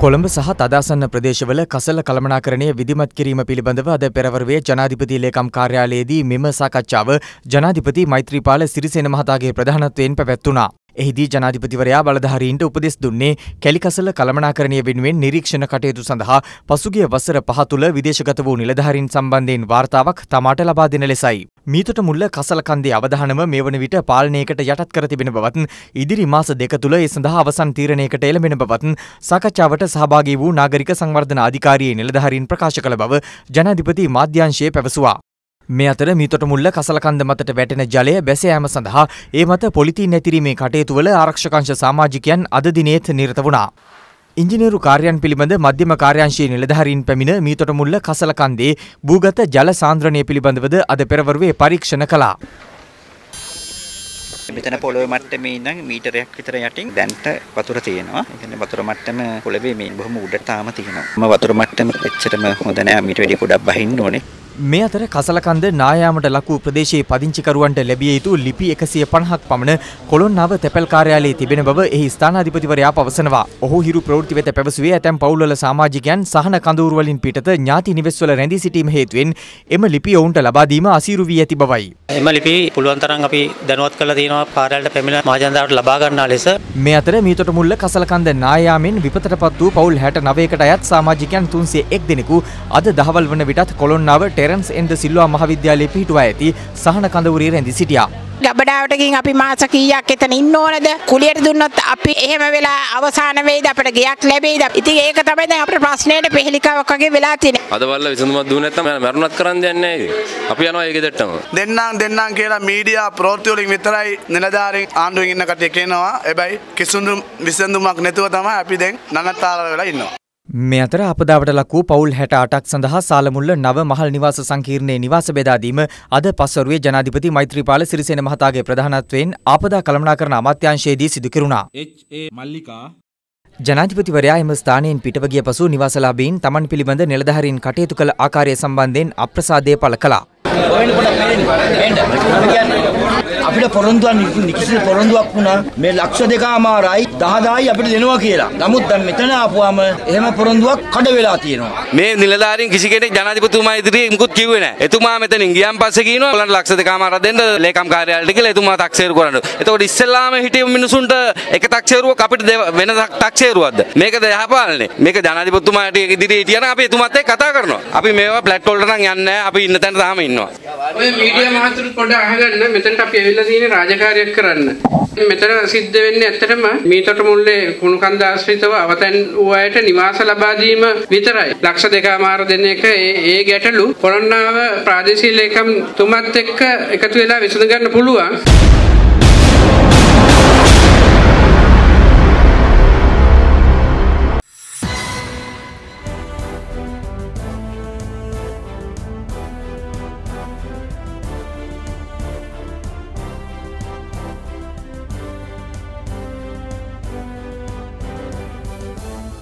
කොළඹ සහ තදාසන්න ප්‍රදේශවල කසල කළමනාකරණය විධිමත් කිරීම පිළිබඳව අද පෙරවරුවේ ජනාධිපති ලේකම් කාර්යාලයේදී මෙම සාකච්ඡාව ජනාධිපති මෛත්‍රීපාල සිරිසේන මහතාගේ ප්‍රධානත්වයෙන් පැවැත්වුණා. එහිදී ජනාධිපතිවරයා බලධාරීන්ට උපදෙස් දුන්නේ කැලිකසල කළමනාකරණය වෙනුවෙන් නිරීක්ෂණ කටයුතු සඳහා පසුගිය වසර පහ තුළ විදේශගත වූ නිලධාරීන් සම්බන්ධයෙන් වාර්තාවක් තමාට ලබා දෙන ලෙසයි. මීතොට මුල්ල කසල කන්දේ අවධානම මේ වන විට පාලනයකට යටත් කර තිබෙන බවත් ඉදිරි මාස දෙක තුළ ඒ සඳහා අවසන් තීරණයකට එළඹෙන බවත් සාකච්ඡාවට සහභාගී වූ නාගරික සංවර්ධන අධිකාරියේ නිලධාරීන් ප්‍රකාශ කළ බව ජනාධිපති මාධ්‍යංශය පැවසුවා. මේ අතර මීතොට මුල්ල කසලකන්ද මතට වැටෙන ජලය බැස යාම සඳහා ඒ මත පොලිතීන් නැතිරීමේ කටයුතුවල ආරක්ෂකංශ සමාජිකයන් අද දිනේත් නිරත වුණා. ඉංජිනේරු කාර්යන් පිළිබඳ මධ්‍යම කාර්යංශයේ නිලධාරීන් පැමිණ මීතොට මුල්ල කසලකන්දේ භූගත ජල සාන්ද්‍රණය පිළිබඳවද අද පෙරවරුවේ පරීක්ෂණ කළා. මෙතන පොළොවේ මට්ටමේ ඉඳන් මීටරයක් විතර යටින් දැන්ට වතුර තියෙනවා. ඒ කියන්නේ වතුර මට්ටම පොළවේ මේ බොහොම උඩට තාම තියෙනවා. ම වතුර මට්ටම එච්චරම හොඳ නෑ. මීට වැඩි ගොඩක් බහින්න ඕනේ. මේ අතර කසලකන්ද නායාමට ලක් ප්‍රදේශයේ පදිංචිකරුවන්ට ලැබිය යුතු ලිපි එකසිය පණහක් පමණ කොළොන්නාව තැපැල් කාර්යාලයේ තිබෙන බව එහි ස්ථානාධිපතිවරයා පවසනවා. ඔහු හිරු ප්‍රවෘත්ති වෙත පැවසුවේ ඇතැම් පවුල්වල සමාජිකයන් සහන කඳවුරුවලින් පිටත ඥාති නිවෙස්වල රැඳී සිටීම හේතුවෙන් එම ලිපි ඔවුන්ට ලබා දීම අසීරු වී ඇති බවයි. එම ලිපි පුළුවන් තරම් අපි දැනුවත් කරලා තියෙනවා කාර්යාලයට පැමිණ මහජනතාවට ලබා ගන්නා ලෙස. මේ අතර මීතොට මුල්ල කසලකන්ද නායාමෙන් විපතටපත් වූ පවුල් 69කට අයත් සමාජිකයන් 301 දෙනෙකු අද දහවල් වන විටත් කොළොන්නාව ටෙරන්ස් එන්ඩ සිල්වා මහවිද්‍යාලයේ පිහිටුවා ඇති සහන කඳවුරේ රැඳී සිටියා. ගබඩාවටකින් අපි මාස කීයක් එතන ඉන්න ඕනද? කුලියට දුන්නොත් අපි එහෙම වෙලා අවසාන වෙයිද? අපිට ගයක් ලැබෙයිද? ඉතින් ඒක තමයි දැන් අපේ ප්‍රශ්නයට පිළිකාවක් වගේ වෙලා තියෙන්නේ. අද වල්ල විසඳුමක් දුන්නේ නැත්නම් මරුණත් කරන්න දෙන්නේ නැහැ අපි යනවා ඒ ගෙදරටම. දෙන්නම් දෙන්නම් කියලා මීඩියා ප්‍රවෘත්ති වලින් විතරයි නිලධාරීන් ආණ්ඩුවෙන් ඉන්න කට්ටිය කියනවා. හැබැයි කිසිදු විසඳුමක් නැතුව තමයි අපි දැන් නනත්තාල වෙලා ඉන්නවා මේ අතර අපදාවට ලක් වූ පවුල් හැට අටක් සඳහා සාලමුල්ල නව මහල් නිවාස සංකීර්ණයේ නිවාස බෙදාදීම අද පස්වරුවේ ජනාධිපති මෛත්‍රීපාල සිරිසේන මහතාගේ ප්‍රධානත්වයෙන් ආපදා කළමනාකරණ අමාත්‍යාංශයේදී සිදු කෙරුණා. මල්ලිකා ජනාධිපතිවරයා එම ස්ථානයෙන් පිටව ගිය පසු නිවාසලාභීන් තමන් පිළිබඳ නිලධාරීන් කටයුතු කළ ආකාරය සම්බන්ධයෙන් අප්‍රසාදය පළ කළා. අපිට පොරොන්දුවක් කිසිදු පොරොන්දුවක් වුණා මේ ලක්ෂ දෙකමාරයි 10000යි අපිට දෙනවා කියලා. නමුත් දැන් මෙතන ආපුවාම එහෙම පොරොන්දුවක් කඩ වෙලා තියෙනවා. මේ නිලධාරීන් කිසි කෙනෙක් ජනාධිපතිතුමා ඉදිරියේ මුකුත් කිව්වේ නැහැ. එතුමා මෙතනින් ගියන් පස්සේ කියනවා ඔයාලට ලක්ෂ දෙකමාරක් දෙන්න ලේකම් කාර්යාලයට කියලා එතුමා තක්සේරු කරන්න. එතකොට ඉස්සෙල්ලාම හිටිය මිනිසුන්ට එක තක්සේරුවක් අපිට වෙන තක්සේරුවක්ද? මේකද යහපාලනේ. මේක ජනාධිපතිතුමාට ඉදිරියේ හිටියනම් අපි එතුමාත් එක්ක කතා කරනවා. අපි මේවා ප්ලැට් වලට නම් යන්නේ නැහැ. අපි ඉන්න තැන තාම ඉන්නවා. ඔය මීඩියා මහතුරු පොඩ්ඩක් අහගන්න මෙතනට අපි ඇවිල්ලා තියෙන්නේ රාජකාරියක් කරන්න. මෙතන සිද්ධ වෙන්නේ ඇත්තටම මීතොට මුල්ලේ කුණු කන්ද ආශ්‍රිතව අවතැන් වූ අයට නිවාස ලබා දීම විතරයි. ලක්ෂ දෙකමාර දෙන එක ඒ ඒ ගැටලු කොරෝනාව ප්‍රාදේශීය ලේකම් තුමත් එක්ක එකතු වෙලා විසඳ ගන්න පුළුවන්.